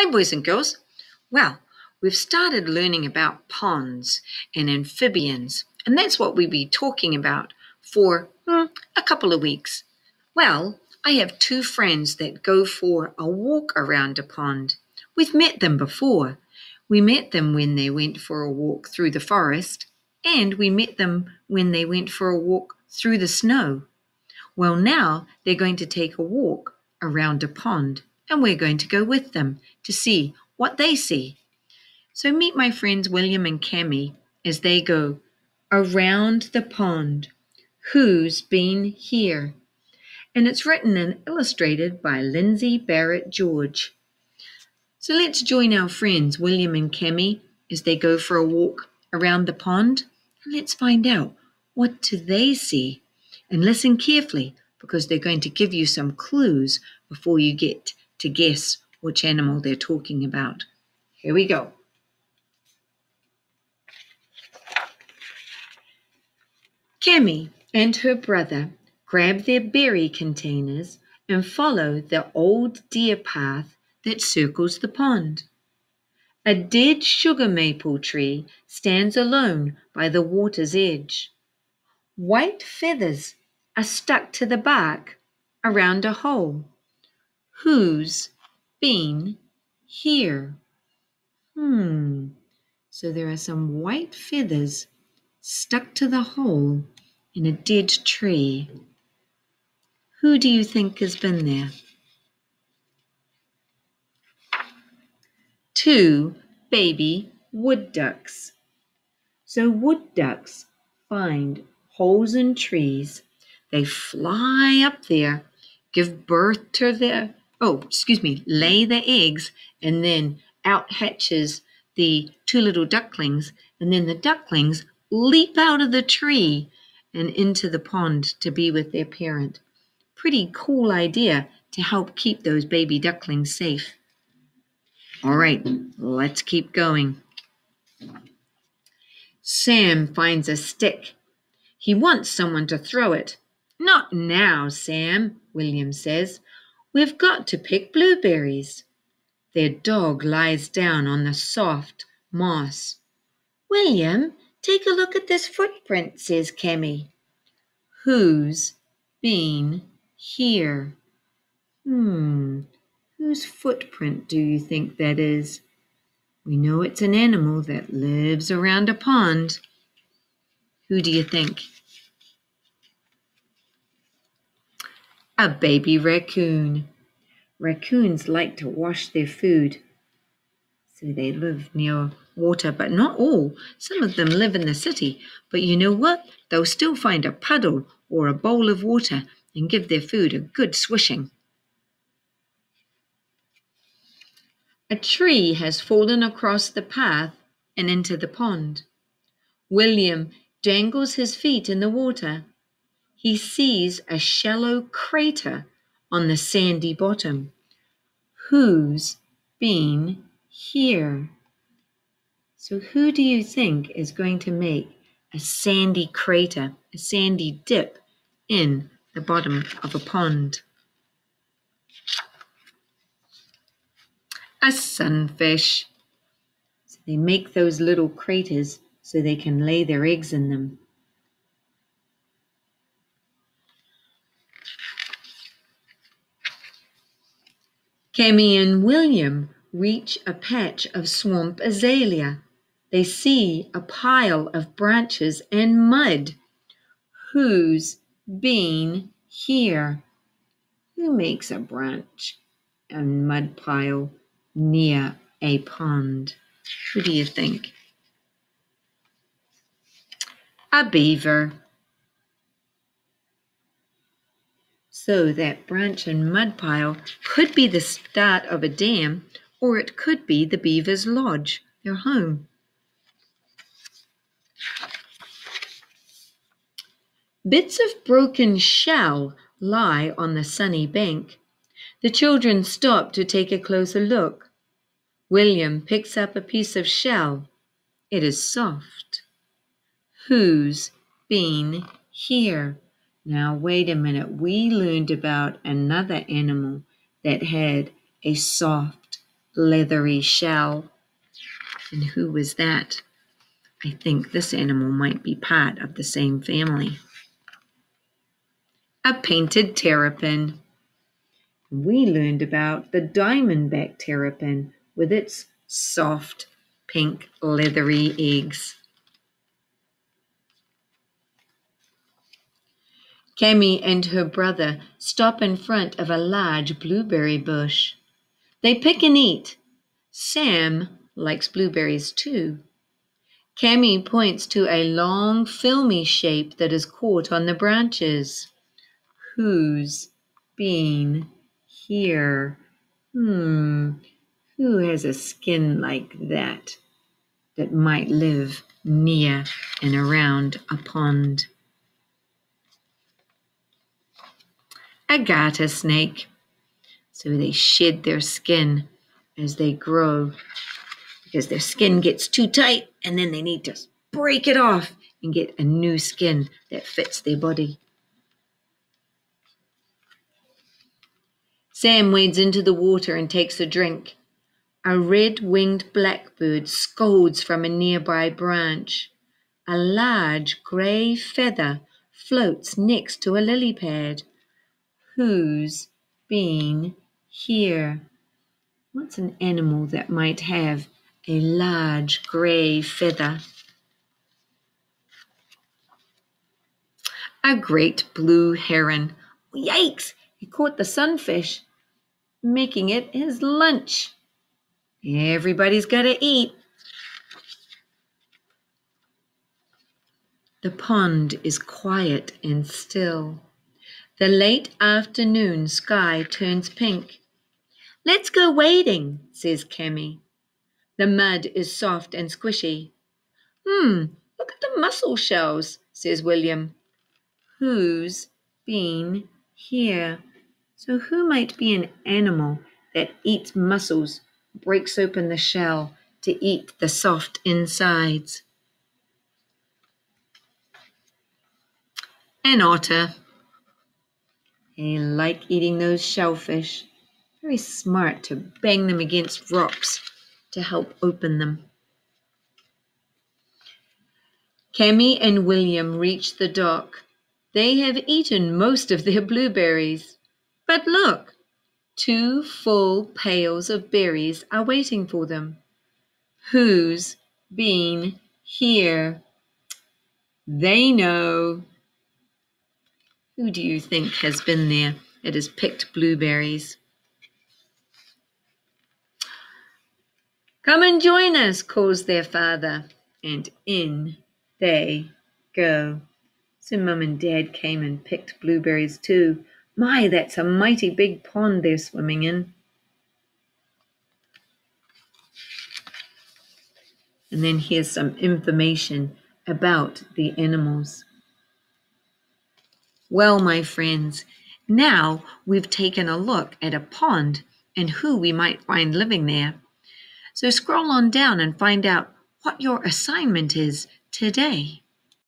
Hi, boys and girls. Well, we've started learning about ponds and amphibians, and that's what we'll be talking about for hmm, a couple of weeks. Well, I have two friends that go for a walk around a pond. We've met them before. We met them when they went for a walk through the forest, and we met them when they went for a walk through the snow. Well, now they're going to take a walk around a pond, and we're going to go with them to see what they see. So meet my friends William and Cammy as they go around the pond. Who's been here? And it's written and illustrated by Lindsay Barrett George. So let's join our friends William and Cammy as they go for a walk around the pond and let's find out what do they see and listen carefully because they're going to give you some clues before you get to guess which animal they're talking about. Here we go. Cammy and her brother grab their berry containers and follow the old deer path that circles the pond. A dead sugar maple tree stands alone by the water's edge. White feathers are stuck to the bark around a hole. Who's been here? Hmm. So there are some white feathers stuck to the hole in a dead tree. Who do you think has been there? Two baby wood ducks. So wood ducks find holes in trees. They fly up there, give birth to their oh, excuse me, lay the eggs, and then out hatches the two little ducklings, and then the ducklings leap out of the tree and into the pond to be with their parent. Pretty cool idea to help keep those baby ducklings safe. All right, let's keep going. Sam finds a stick. He wants someone to throw it. Not now, Sam, William says. We've got to pick blueberries. Their dog lies down on the soft moss. William, take a look at this footprint, says Cammy. Who's been here? Hmm, whose footprint do you think that is? We know it's an animal that lives around a pond. Who do you think? A baby raccoon. Raccoons like to wash their food, so they live near water, but not all. Some of them live in the city, but you know what? They'll still find a puddle or a bowl of water and give their food a good swishing. A tree has fallen across the path and into the pond. William dangles his feet in the water he sees a shallow crater on the sandy bottom. Who's been here? So, who do you think is going to make a sandy crater, a sandy dip in the bottom of a pond? A sunfish. So, they make those little craters so they can lay their eggs in them. Cammy and William reach a patch of swamp azalea. They see a pile of branches and mud. Who's been here? Who makes a branch and mud pile near a pond? Who do you think? A beaver. So that branch and mud pile could be the start of a dam, or it could be the beaver's lodge, their home. Bits of broken shell lie on the sunny bank. The children stop to take a closer look. William picks up a piece of shell. It is soft. Who's been here? Now, wait a minute. We learned about another animal that had a soft leathery shell. And who was that? I think this animal might be part of the same family. A painted terrapin. We learned about the diamondback terrapin with its soft, pink, leathery eggs. Cammy and her brother stop in front of a large blueberry bush. They pick and eat. Sam likes blueberries too. Cammy points to a long, filmy shape that is caught on the branches. Who's been here? Hmm, who has a skin like that that might live near and around a pond? A garter snake. So they shed their skin as they grow because their skin gets too tight and then they need to break it off and get a new skin that fits their body. Sam wades into the water and takes a drink. A red winged blackbird scolds from a nearby branch. A large grey feather floats next to a lily pad. Who's been here? What's an animal that might have a large grey feather? A great blue heron. Yikes! He caught the sunfish making it his lunch. Everybody's got to eat. The pond is quiet and still. The late afternoon sky turns pink. Let's go wading, says Cammy. The mud is soft and squishy. Hmm, look at the mussel shells, says William. Who's been here? So, who might be an animal that eats mussels, breaks open the shell to eat the soft insides? An otter. They like eating those shellfish. Very smart to bang them against rocks to help open them. Cammy and William reach the dock. They have eaten most of their blueberries. But look, two full pails of berries are waiting for them. Who's been here? They know. Who do you think has been there It has picked blueberries? Come and join us, calls their father, and in they go. So Mum and Dad came and picked blueberries too, my, that's a mighty big pond they're swimming in. And then here's some information about the animals. Well, my friends, now we've taken a look at a pond and who we might find living there. So scroll on down and find out what your assignment is today.